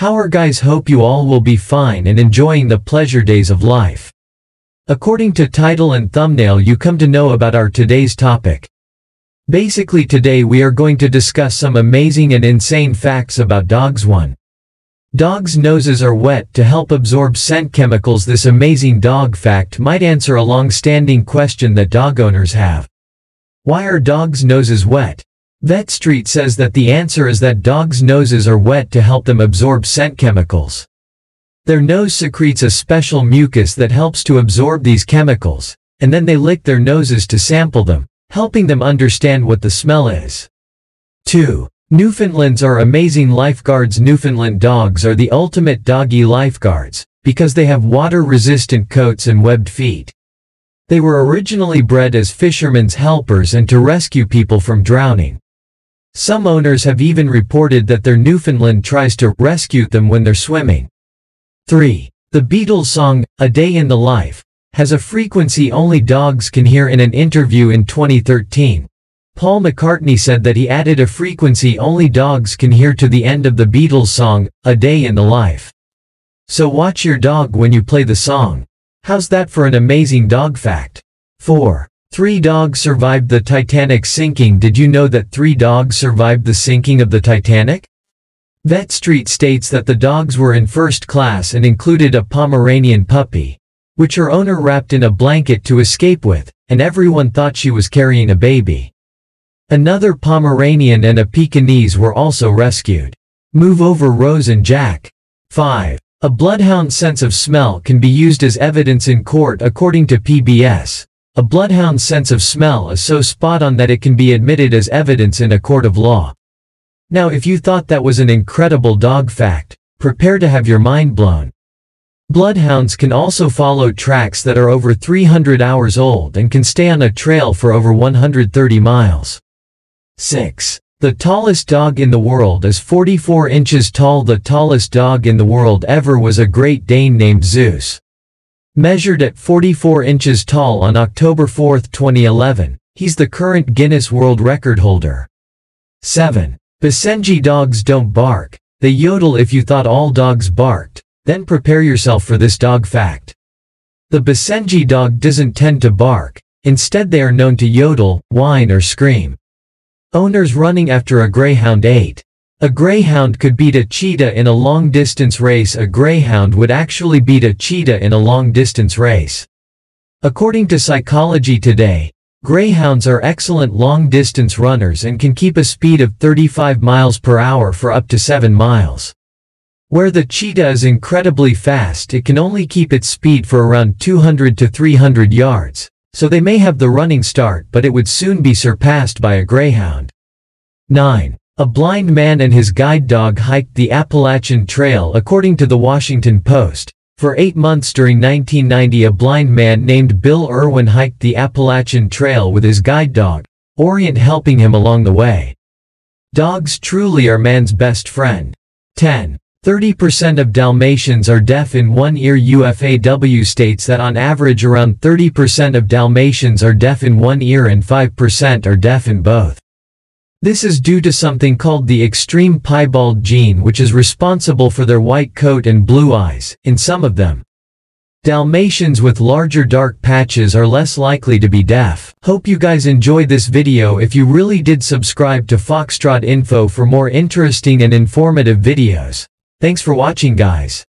How are guys hope you all will be fine and enjoying the pleasure days of life. According to title and thumbnail you come to know about our today's topic. Basically today we are going to discuss some amazing and insane facts about dogs 1. Dogs' noses are wet to help absorb scent chemicals This amazing dog fact might answer a long-standing question that dog owners have. Why are dogs' noses wet? VetStreet says that the answer is that dogs' noses are wet to help them absorb scent chemicals. Their nose secretes a special mucus that helps to absorb these chemicals, and then they lick their noses to sample them, helping them understand what the smell is. 2. Newfoundlands are amazing lifeguards Newfoundland dogs are the ultimate doggy lifeguards, because they have water-resistant coats and webbed feet. They were originally bred as fishermen's helpers and to rescue people from drowning. Some owners have even reported that their Newfoundland tries to rescue them when they're swimming. 3. The Beatles song, A Day in the Life, has a frequency only dogs can hear in an interview in 2013. Paul McCartney said that he added a frequency only dogs can hear to the end of the Beatles song, A Day in the Life. So watch your dog when you play the song. How's that for an amazing dog fact? 4. Three dogs survived the Titanic sinking Did you know that three dogs survived the sinking of the Titanic? Vet Street states that the dogs were in first class and included a Pomeranian puppy, which her owner wrapped in a blanket to escape with, and everyone thought she was carrying a baby. Another Pomeranian and a Pekingese were also rescued. Move over Rose and Jack. 5. A bloodhound's sense of smell can be used as evidence in court according to PBS. A bloodhound's sense of smell is so spot on that it can be admitted as evidence in a court of law. Now if you thought that was an incredible dog fact, prepare to have your mind blown. Bloodhounds can also follow tracks that are over 300 hours old and can stay on a trail for over 130 miles. 6. The tallest dog in the world is 44 inches tall The tallest dog in the world ever was a Great Dane named Zeus. Measured at 44 inches tall on October 4, 2011, he's the current Guinness World Record holder. 7. Basenji dogs don't bark, they yodel if you thought all dogs barked, then prepare yourself for this dog fact. The Basenji dog doesn't tend to bark, instead they are known to yodel, whine or scream. Owners running after a greyhound 8. A greyhound could beat a cheetah in a long-distance race A greyhound would actually beat a cheetah in a long-distance race. According to Psychology Today, greyhounds are excellent long-distance runners and can keep a speed of 35 miles per hour for up to 7 miles. Where the cheetah is incredibly fast it can only keep its speed for around 200 to 300 yards, so they may have the running start but it would soon be surpassed by a greyhound. 9. A blind man and his guide dog hiked the Appalachian Trail according to the Washington Post. For eight months during 1990 a blind man named Bill Irwin hiked the Appalachian Trail with his guide dog, Orient helping him along the way. Dogs truly are man's best friend. 10. 30% of Dalmatians are deaf in one ear UFAW states that on average around 30% of Dalmatians are deaf in one ear and 5% are deaf in both. This is due to something called the extreme piebald gene which is responsible for their white coat and blue eyes, in some of them. Dalmatians with larger dark patches are less likely to be deaf. Hope you guys enjoyed this video if you really did subscribe to Foxtrot Info for more interesting and informative videos. Thanks for watching guys.